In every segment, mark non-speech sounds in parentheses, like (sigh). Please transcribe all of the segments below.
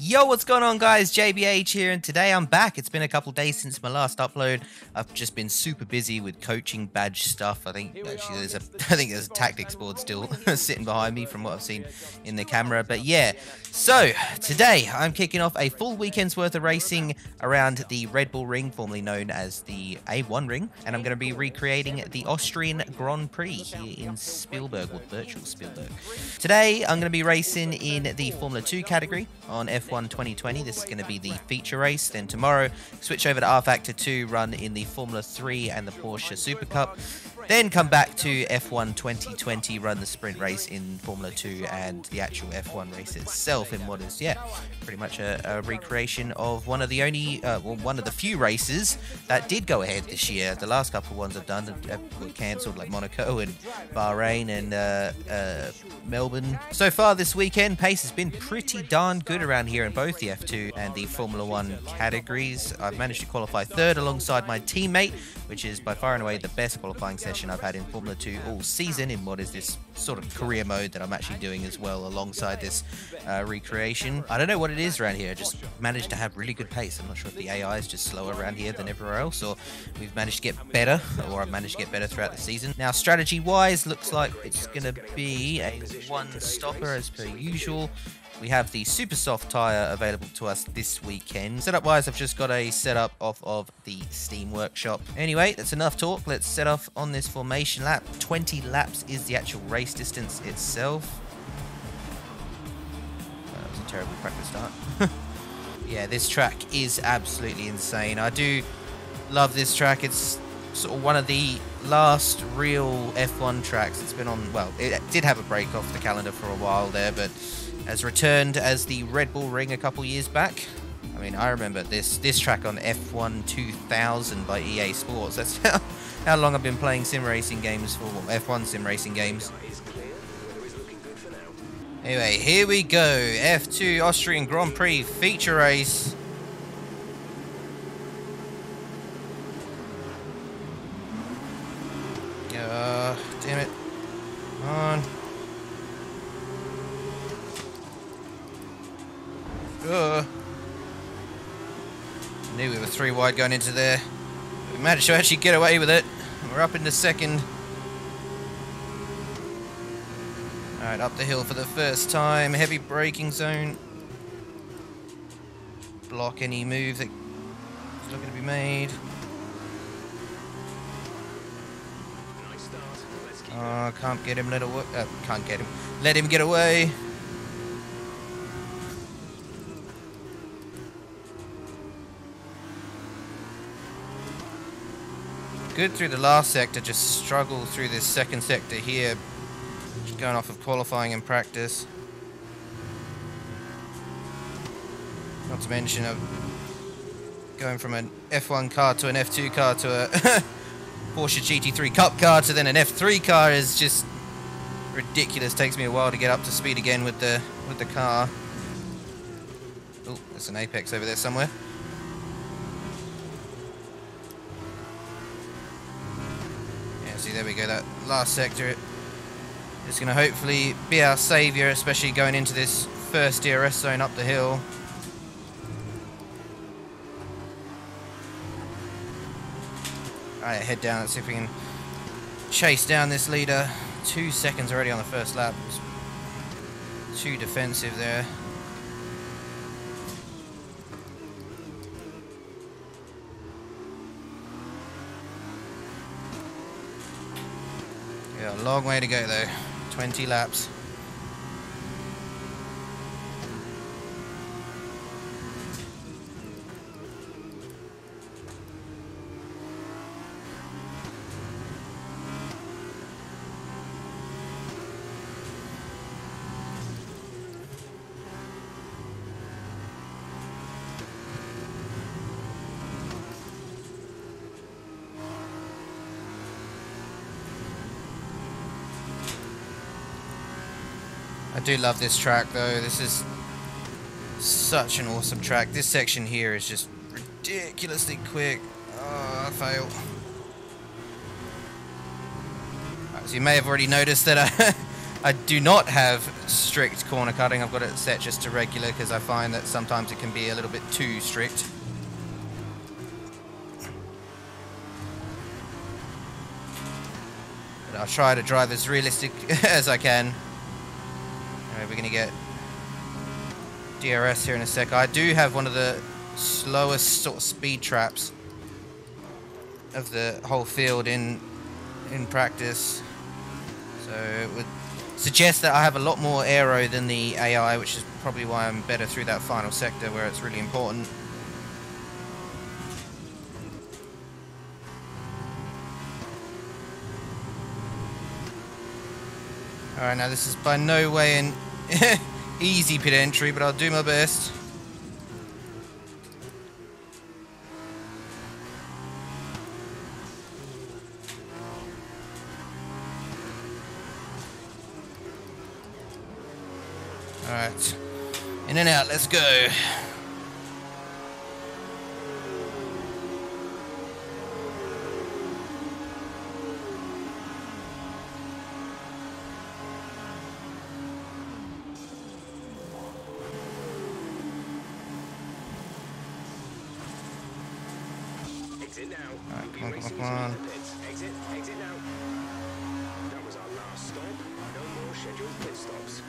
Yo, what's going on, guys? JBH here, and today I'm back. It's been a couple days since my last upload. I've just been super busy with coaching badge stuff. I think actually there's a, (laughs) I think there's a tactics board still (laughs) sitting behind me from what I've seen in the camera. But yeah, so today I'm kicking off a full weekend's worth of racing around the Red Bull Ring, formerly known as the A1 Ring, and I'm going to be recreating the Austrian Grand Prix here in Spielberg, or virtual Spielberg. Today I'm going to be racing in the Formula 2 category on F F1 2020. This is going to be the feature race. Then tomorrow, switch over to rFactor 2, run in the Formula 3 and the Porsche Super Cup. Then come back to F1 2020, run the sprint race in Formula 2 and the actual F1 race itself in what is, yeah, pretty much a, a recreation of one of the only, uh, well, one of the few races that did go ahead this year. The last couple ones I've done were cancelled, like Monaco and Bahrain and uh, uh, Melbourne. So far this weekend, pace has been pretty darn good around here in both the F2 and the Formula 1 categories. I've managed to qualify third alongside my teammate, which is by far and away the best qualifying session I've had in Formula 2 all season in what is this sort of career mode that I'm actually doing as well alongside this uh, recreation. I don't know what it is around here, I just managed to have really good pace. I'm not sure if the AI is just slower around here than everywhere else or we've managed to get better or I've managed to get better throughout the season. Now strategy wise looks like it's going to be a one stopper as per usual. We have the super soft tire available to us this weekend. Setup wise, I've just got a setup off of the Steam Workshop. Anyway, that's enough talk. Let's set off on this formation lap. 20 laps is the actual race distance itself. That was a terrible practice start. (laughs) yeah, this track is absolutely insane. I do love this track. It's sort of one of the last real F1 tracks. It's been on, well, it did have a break off the calendar for a while there, but has returned as the Red Bull Ring a couple years back. I mean, I remember this this track on F1 2000 by EA Sports. That's (laughs) how, long I've been playing sim racing games for, well, F1 sim racing games. Anyway, here we go. F2 Austrian Grand Prix feature race. Uh, damn it. Come on. Uh, three wide going into there. We managed to actually get away with it. We're up in the second. Alright, up the hill for the first time. Heavy braking zone. Block any move that is looking to be made. Oh, can't get him let away. Uh, can't get him. Let him get away. Good through the last sector, just struggle through this second sector here. Just going off of qualifying and practice. Not to mention uh, going from an F1 car to an F2 car to a (laughs) Porsche GT3 Cup car to then an F3 car is just ridiculous. Takes me a while to get up to speed again with the with the car. Oh, there's an apex over there somewhere. see, there we go, that last sector is going to hopefully be our saviour, especially going into this first DRS zone up the hill. Alright, head down, let's see if we can chase down this leader. Two seconds already on the first lap. Too defensive there. Long way to go though. 20 laps. Do love this track though. This is such an awesome track. This section here is just ridiculously quick. Oh, I failed. Right, so you may have already noticed that I, (laughs) I do not have strict corner cutting. I've got it set just to regular because I find that sometimes it can be a little bit too strict. But I'll try to drive as realistic (laughs) as I can. Anyway, we're going to get DRS here in a sec. I do have one of the slowest sort of speed traps of the whole field in in practice. So it would suggest that I have a lot more aero than the AI, which is probably why I'm better through that final sector where it's really important. Alright, now this is by no way an (laughs) easy pit entry, but I'll do my best. Alright. In and out, let's go. Exit now. Come on, come on, come on. through the pits. Exit, exit now. That was our last stop. No more scheduled pit stops.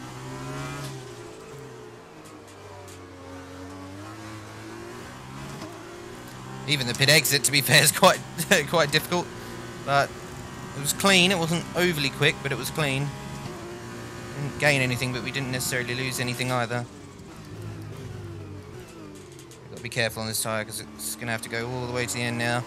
Even the pit exit, to be fair, is quite (laughs) quite difficult. But it was clean. It wasn't overly quick, but it was clean. Didn't gain anything, but we didn't necessarily lose anything either. Be careful on this tyre because it's going to have to go all the way to the end now.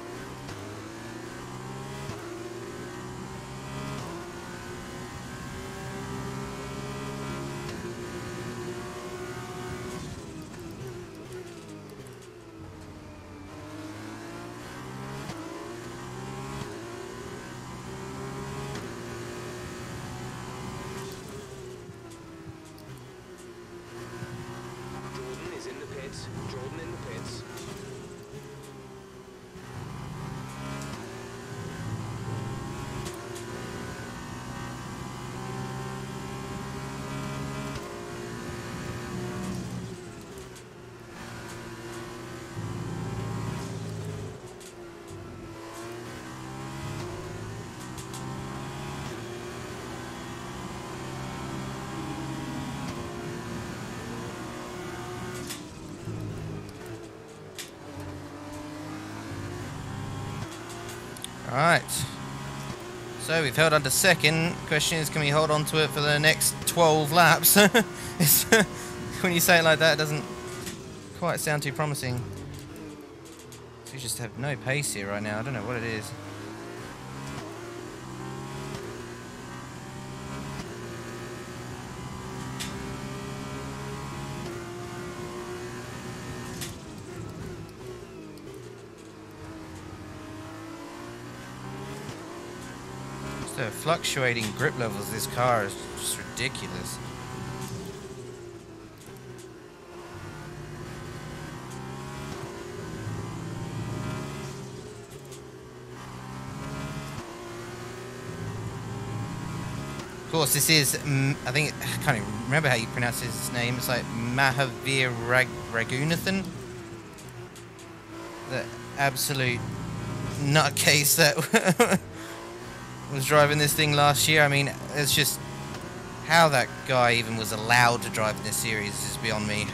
Jordan is in the pits. Jordan in the pits. Alright. So we've held under second. Question is, can we hold on to it for the next 12 laps? (laughs) (laughs) When you say it like that, it doesn't quite sound too promising. We just have no pace here right now. I don't know what it is. The fluctuating grip levels of this car is just ridiculous. Of course, this is, mm, I think, I can't even remember how you pronounce his name. It's like Mahaveer Rag- Raghunathan. The absolute nutcase that (laughs) was driving this thing last year. I mean, it's just how that guy even was allowed to drive in this series is beyond me.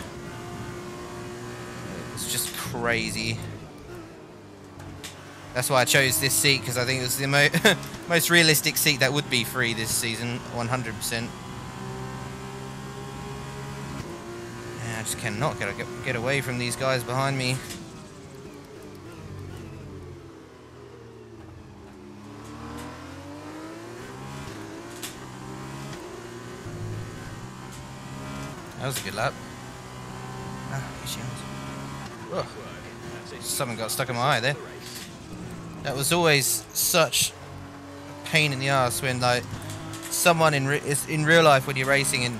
It's just crazy. That's why I chose this seat because I think it was the mo (laughs) most realistic seat that would be free this season, 100%. Yeah, I just cannot get, get away from these guys behind me. That was a good lap. Ah. Ugh, something got stuck in my eye there. That was always such a pain in the ass when like someone in re- in real life when you're racing and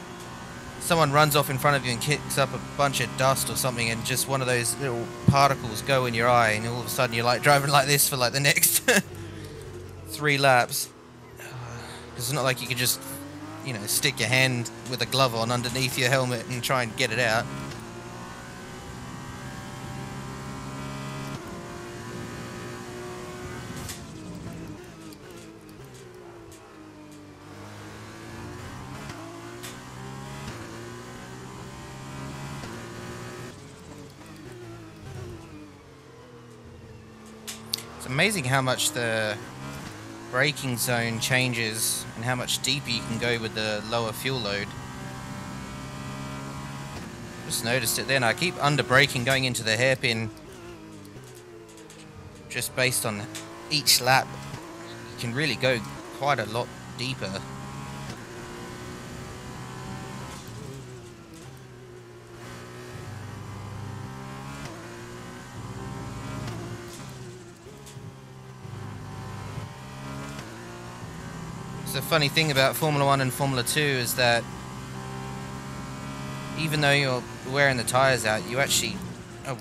someone runs off in front of you and kicks up a bunch of dust or something and just one of those little particles go in your eye and all of a sudden you're like driving like this for like the next (laughs) three laps. (sighs) It's not like you can just you know, stick your hand with a glove on underneath your helmet and try and get it out. It's amazing how much the braking zone changes and how much deeper you can go with the lower fuel load. Just noticed it then. I keep under braking going into the hairpin just based on each lap. You can really go quite a lot deeper. It's the funny thing about Formula One and Formula Two is that even though you're wearing the tires out, you actually are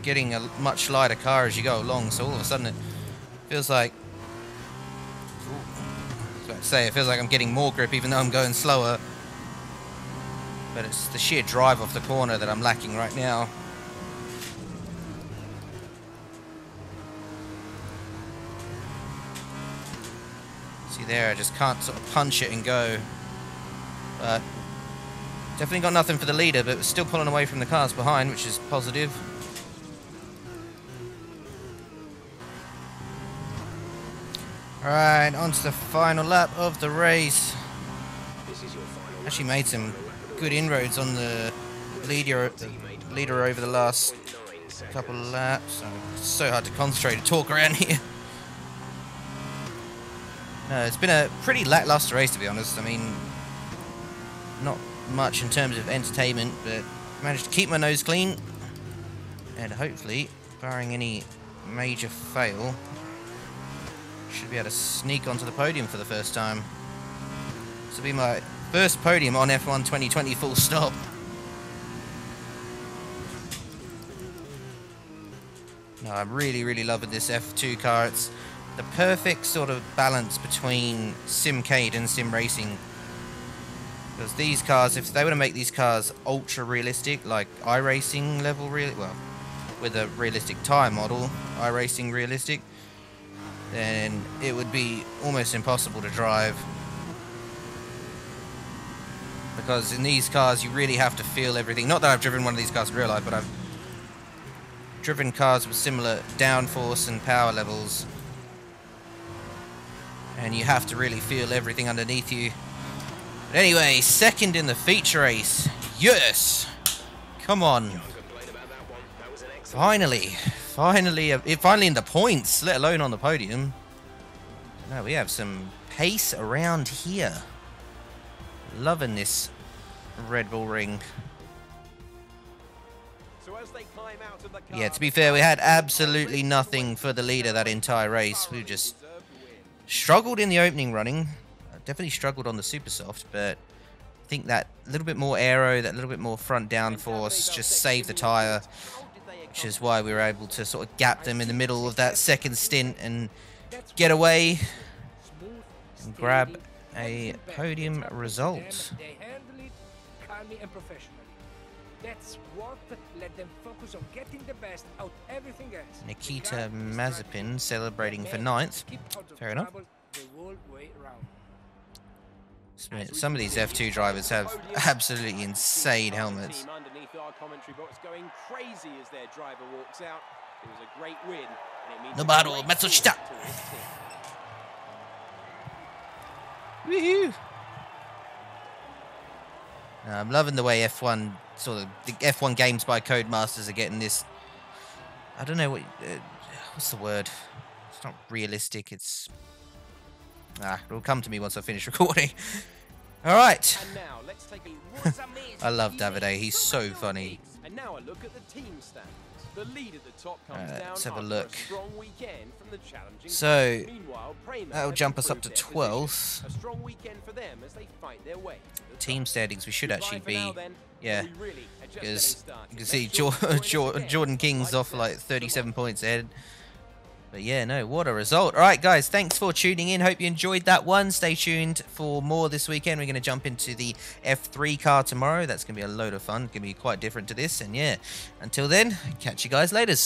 getting a much lighter car as you go along. So all of a sudden, it feels like I was say it feels like I'm getting more grip, even though I'm going slower. But it's the sheer drive off the corner that I'm lacking right now. See there, I just can't sort of punch it and go. But definitely got nothing for the leader, but still pulling away from the cars behind, which is positive. Alright, on to the final lap of the race. Actually made some good inroads on the leader leader over the last couple of laps. So so hard to concentrate and talk around (laughs) here. No, it's been a pretty lackluster race to be honest. I mean, not much in terms of entertainment, but managed to keep my nose clean, and hopefully, barring any major fail, should be able to sneak onto the podium for the first time. This will be my first podium on F1 2020 full stop. No, I'm really, really loving this F2 car. It's the perfect sort of balance between Simcade and Sim Racing. Because these cars, if they were to make these cars ultra realistic, like iRacing level real, well, with a realistic tire model, iRacing realistic, then it would be almost impossible to drive. Because in these cars, you really have to feel everything. Not that I've driven one of these cars in real life, but I've driven cars with similar downforce and power levels. And you have to really feel everything underneath you. But anyway, second in the feature race. Yes! Come on. Finally. Finally, uh, finally in the points, let alone on the podium. No, we have some pace around here. Loving this Red Bull ring. Yeah, to be fair, we had absolutely nothing for the leader that entire race. We just struggled in the opening running. Definitely struggled on the super soft, but I think that little bit more aero, that little bit more front downforce just saved the tire, which is why we were able to sort of gap them in the middle of that second stint and get away and grab a podium result. That's what let them focus on getting the best out everything else. Nikita Mazepin celebrating for ninth. keep out of Fair enough. the whole way around. Some of these F2 drivers have (laughs) absolutely insane helmets. Team underneath our commentary box going crazy as their driver walks out. It was a great win. And it means a Nobuharu Matsushita. forward to his team. Woohoo! I'm loving the way F1 sort of the F1 games by Codemasters are getting this. I don't know what uh, what's the word. It's not realistic. It's ah, it'll come to me once I finish (laughs) recording. All right. And now let's take a (laughs) I love Davide. He's so funny. And now a look at the team standings. The lead at the top comes down let's have a look. strong weekend from the challenging So, group. Meanwhile, Prema that'll jump us up to their 12th. A strong weekend for them as they fight their way. the Team standings. We should Goodbye actually now, be. then. Yeah. We really are just getting Because you can see sure Jor- to join us Jor- again. Jordan King's off like 37 points ahead. But yeah, no, what a result. All right, guys, thanks for tuning in. Hope you enjoyed that one. Stay tuned for more this weekend. We're going to jump into the F3 car tomorrow. That's going to be a load of fun. It's Going to be quite different to this. And yeah, until then, catch you guys later.